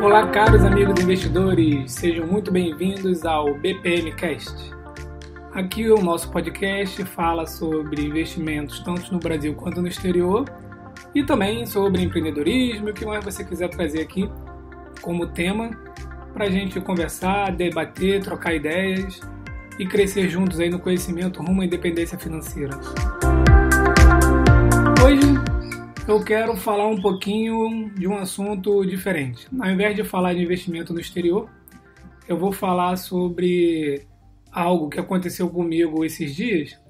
Olá, caros amigos investidores, sejam muito bem-vindos ao BPM Cast. Aqui o nosso podcast fala sobre investimentos tanto no Brasil quanto no exterior e também sobre empreendedorismo, o que mais você quiser trazer aqui como tema para a gente conversar, debater, trocar ideias e crescer juntos aí no conhecimento rumo à independência financeira. Eu quero falar um pouquinho de um assunto diferente. Ao invés de falar de investimento no exterior, eu vou falar sobre algo que aconteceu comigo esses dias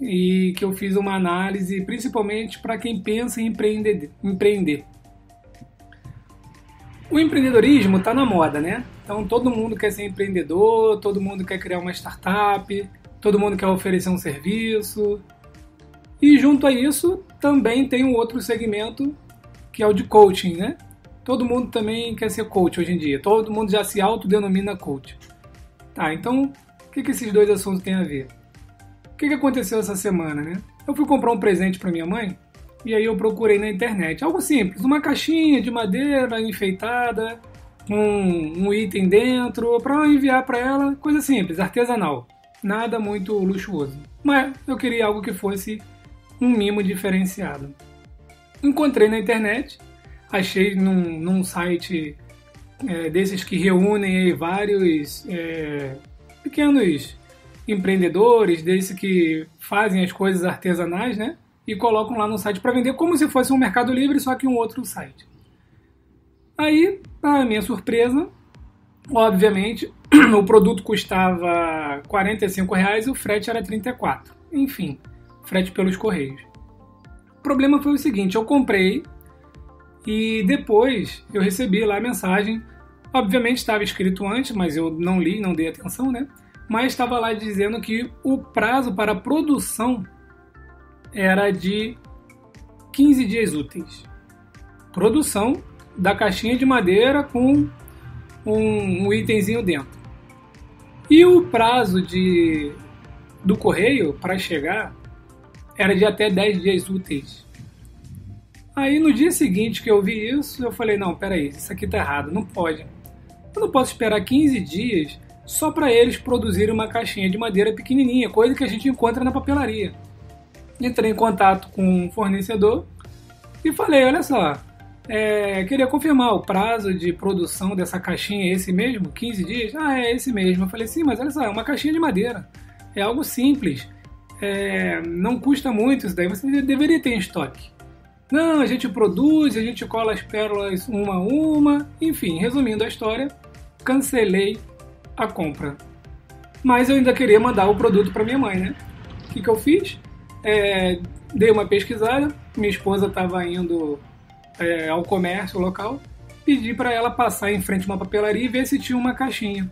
e que eu fiz uma análise principalmente para quem pensa em empreender. empreender. O empreendedorismo está na moda, né? Então todo mundo quer ser empreendedor, todo mundo quer criar uma startup, todo mundo quer oferecer um serviço. E junto a isso também tem um outro segmento que é o de coaching, né? Todo mundo também quer ser coach hoje em dia. Todo mundo já se autodenomina coach. Tá, então o que, que esses dois assuntos têm a ver? O que, que aconteceu essa semana, né? Eu fui comprar um presente para minha mãe e aí eu procurei na internet. Algo simples, uma caixinha de madeira enfeitada, um, um item dentro, para enviar para ela, coisa simples, artesanal. Nada muito luxuoso. Mas eu queria algo que fosse um mimo diferenciado. Encontrei na internet, achei num, num site é, desses que reúnem vários é, pequenos empreendedores, desses que fazem as coisas artesanais, né? E colocam lá no site para vender como se fosse um Mercado Livre, só que um outro site. Aí, para minha surpresa, obviamente, o produto custava 45 reais e o frete era 34. Enfim, frete pelos correios. O problema foi o seguinte: eu comprei e depois eu recebi lá a mensagem. Obviamente estava escrito antes, mas eu não li, não dei atenção, né? mas estava lá dizendo que o prazo para produção era de 15 dias úteis. Produção da caixinha de madeira com um, um itemzinho dentro. E o prazo de, do correio para chegar era de até 10 dias úteis. Aí no dia seguinte que eu vi isso, eu falei: não, peraí, isso aqui tá errado, não pode. Eu não posso esperar 15 dias só para eles produzirem uma caixinha de madeira pequenininha, coisa que a gente encontra na papelaria. Entrei em contato com um fornecedor e falei: olha só, é, queria confirmar o prazo de produção dessa caixinha é esse mesmo? 15 dias? Ah, é esse mesmo. Eu falei: sim, mas olha só, é uma caixinha de madeira. É algo simples. É, não custa muito isso daí, você deveria ter em estoque. Não, a gente produz, a gente cola as pérolas uma a uma. Enfim, resumindo a história, cancelei a compra. Mas eu ainda queria mandar o produto para minha mãe, né? O que, que eu fiz? É, dei uma pesquisada, minha esposa estava indo é, ao comércio local, pedi para ela passar em frente a uma papelaria e ver se tinha uma caixinha.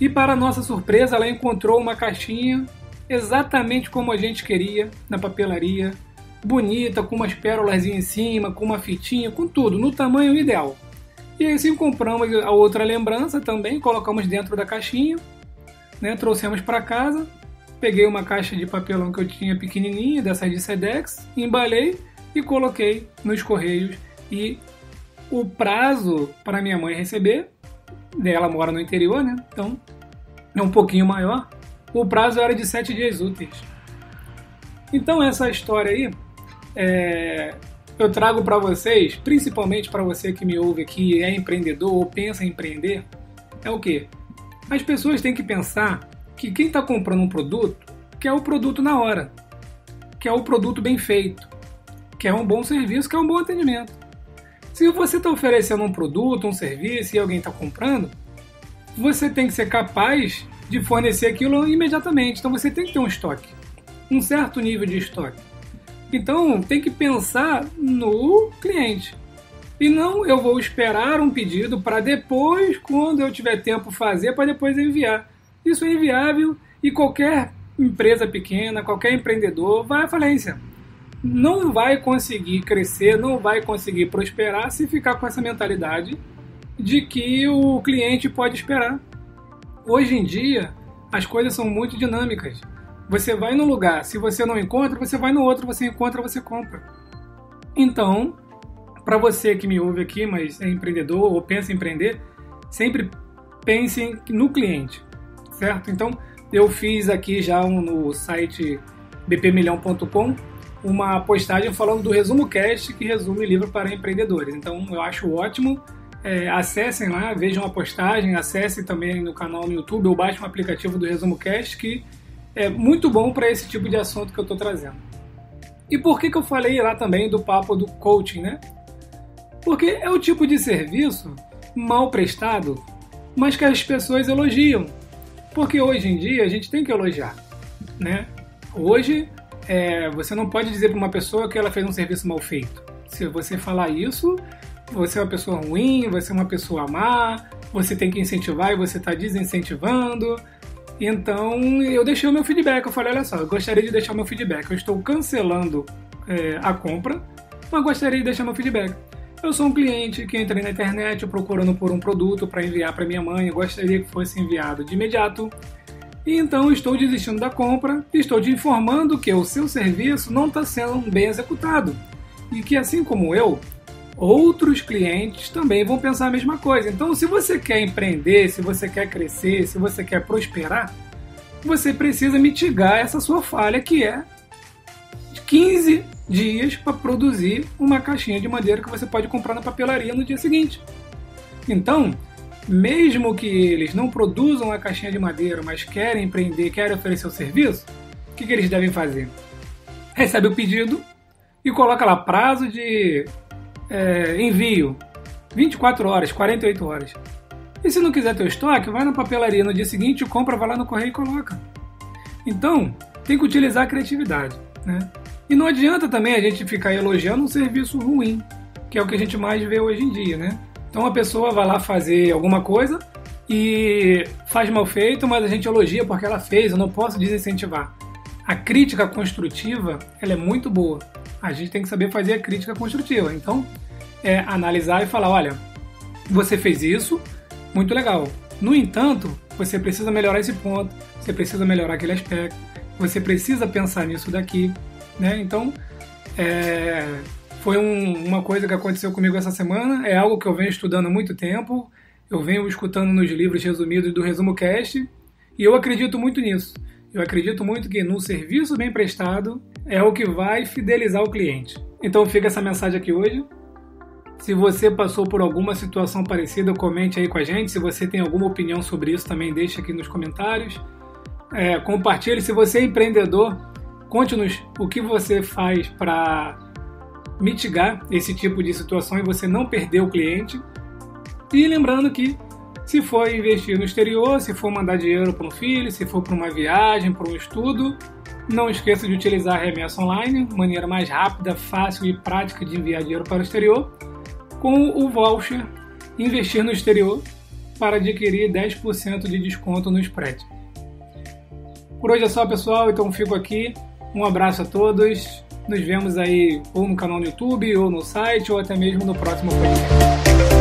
E para nossa surpresa, ela encontrou uma caixinha exatamente como a gente queria na papelaria, bonita, com umas pérolas em cima, com uma fitinha, com tudo, no tamanho ideal. E assim compramos a outra lembrança também, colocamos dentro da caixinha, né, trouxemos para casa, peguei uma caixa de papelão que eu tinha pequenininha, dessa de Sedex, embalei e coloquei nos correios. E o prazo para minha mãe receber, ela mora no interior, né? Então é um pouquinho maior. O prazo era de sete dias úteis. Então essa história aí é, eu trago para vocês, principalmente para você que me ouve aqui, é empreendedor ou pensa em empreender, é o que? As pessoas têm que pensar que quem está comprando um produto quer o produto na hora, quer o produto bem feito, quer um bom serviço, quer um bom atendimento. Se você está oferecendo um produto, um serviço e alguém está comprando, você tem que ser capaz de fornecer aquilo imediatamente. Então você tem que ter um estoque, um certo nível de estoque. Então tem que pensar no cliente. E não eu vou esperar um pedido para depois, quando eu tiver tempo, fazer para depois enviar. Isso é inviável e qualquer empresa pequena, qualquer empreendedor vai à falência. Não vai conseguir crescer, não vai conseguir prosperar se ficar com essa mentalidade de que o cliente pode esperar. Hoje em dia, as coisas são muito dinâmicas. Você vai no lugar, se você não encontra, você vai no outro, você encontra, você compra. Então, para você que me ouve aqui, mas é empreendedor ou pensa em empreender, sempre pense no cliente, certo? Então, eu fiz aqui já um, no site bpmilhão.com uma postagem falando do Resumo Cast, que resume livro para empreendedores. Então, eu acho ótimo. É, acessem lá, vejam a postagem, acessem também no canal no YouTube ou baixem o aplicativo do Resumo Cast, que é muito bom para esse tipo de assunto que eu estou trazendo. E por que, que eu falei lá também do papo do coaching, né? Porque é o tipo de serviço mal prestado, mas que as pessoas elogiam. Porque hoje em dia a gente tem que elogiar, né? Hoje é, você não pode dizer para uma pessoa que ela fez um serviço mal feito. Se você falar isso, você é uma pessoa ruim, você é uma pessoa má, você tem que incentivar e você está desincentivando. Então eu deixei o meu feedback. Eu falei: olha só, eu gostaria de deixar meu feedback. Eu estou cancelando é, a compra, mas gostaria de deixar meu feedback. Eu sou um cliente que entrei na internet procurando por um produto para enviar para minha mãe, eu gostaria que fosse enviado de imediato. E então estou desistindo da compra e estou te informando que o seu serviço não está sendo bem executado. E que assim como eu, outros clientes também vão pensar a mesma coisa. Então, se você quer empreender, se você quer crescer, se você quer prosperar, você precisa mitigar essa sua falha que é 15 dias para produzir uma caixinha de madeira que você pode comprar na papelaria no dia seguinte. Então, mesmo que eles não produzam a caixinha de madeira, mas querem empreender, querem oferecer o serviço, o que, que eles devem fazer? Recebe o pedido e coloca lá prazo de é, envio 24 horas, 48 horas. E se não quiser ter o estoque, vai na papelaria no dia seguinte, compra, vai lá no correio e coloca. Então, tem que utilizar a criatividade. Né? E não adianta também a gente ficar elogiando um serviço ruim, que é o que a gente mais vê hoje em dia, né? Então a pessoa vai lá fazer alguma coisa e faz mal feito, mas a gente elogia porque ela fez, eu não posso desincentivar. A crítica construtiva, ela é muito boa. A gente tem que saber fazer a crítica construtiva. Então, é analisar e falar, olha, você fez isso, muito legal. No entanto, você precisa melhorar esse ponto, você precisa melhorar aquele aspecto, você precisa pensar nisso daqui, né? Então, é, foi um, uma coisa que aconteceu comigo essa semana, é algo que eu venho estudando há muito tempo, eu venho escutando nos livros resumidos do Resumo Cast, e eu acredito muito nisso. Eu acredito muito que no serviço bem prestado é o que vai fidelizar o cliente. Então fica essa mensagem aqui hoje. Se você passou por alguma situação parecida, comente aí com a gente. Se você tem alguma opinião sobre isso, também deixe aqui nos comentários. É, compartilhe. Se você é empreendedor, Conte-nos o que você faz para mitigar esse tipo de situação e você não perder o cliente. E lembrando que se for investir no exterior, se for mandar dinheiro para um filho, se for para uma viagem, para um estudo, não esqueça de utilizar a remessa online, maneira mais rápida, fácil e prática de enviar dinheiro para o exterior, com o voucher Investir no Exterior para adquirir 10% de desconto no spread. Por hoje é só, pessoal, então fico aqui. Um abraço a todos. Nos vemos aí ou no canal no YouTube, ou no site, ou até mesmo no próximo podcast.